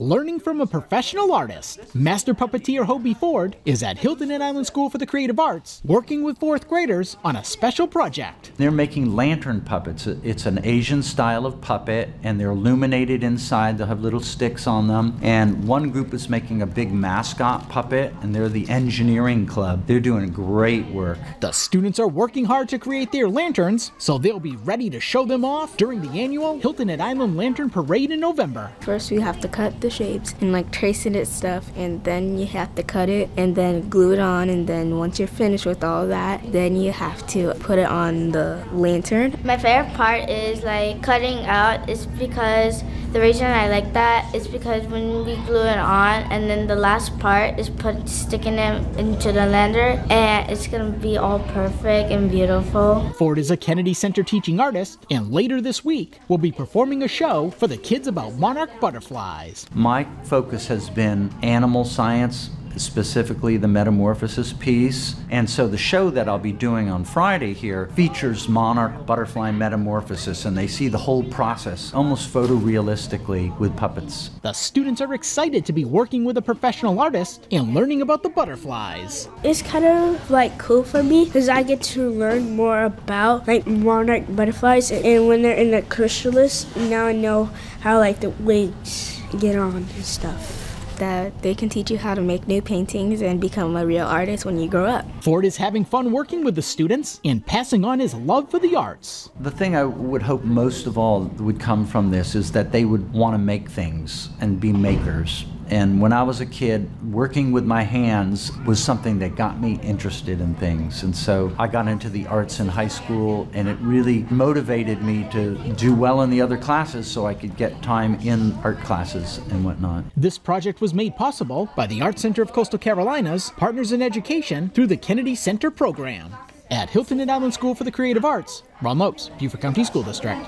learning from a professional artist. Master puppeteer Hobey Ford is at Hilton Head Island School for the Creative Arts, working with fourth graders on a special project. They're making lantern puppets. It's an Asian style of puppet, and they're illuminated inside. They'll have little sticks on them. And one group is making a big mascot puppet, and they're the engineering club. They're doing great work. The students are working hard to create their lanterns, so they'll be ready to show them off during the annual Hilton Head Island Lantern Parade in November. First, we have to cut the shapes and like tracing it stuff, and then you have to cut it and then glue it on, and then once you're finished with all that, then you have to put it on the lantern. My favorite part is like cutting out is because the reason I like that is because when we glue it on and then the last part is put sticking it into the lander and it's gonna be all perfect and beautiful. Ford is a Kennedy Center teaching artist and later this week will be performing a show for the kids about monarch butterflies. My focus has been animal science, specifically the metamorphosis piece. And so the show that I'll be doing on Friday here features monarch butterfly metamorphosis, and they see the whole process almost photorealistically with puppets. The students are excited to be working with a professional artist and learning about the butterflies. It's kind of like cool for me because I get to learn more about like monarch butterflies, and when they're in the chrysalis, now I know how like the wings get on and stuff that they can teach you how to make new paintings and become a real artist when you grow up. Ford is having fun working with the students and passing on his love for the arts. The thing I would hope most of all would come from this is that they would want to make things and be makers. And when I was a kid, working with my hands was something that got me interested in things. And so I got into the arts in high school, and it really motivated me to do well in the other classes so I could get time in art classes and whatnot. This project was made possible by the Art Center of Coastal Carolinas, Partners in Education, through the Kennedy Center program. At Hilton Head Island School for the Creative Arts, Ron Lopes, Beaufort County School District.